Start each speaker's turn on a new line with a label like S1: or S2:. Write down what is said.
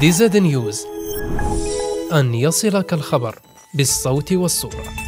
S1: ديزاد نيوز. أن يصلك الخبر بالصوت والصورة.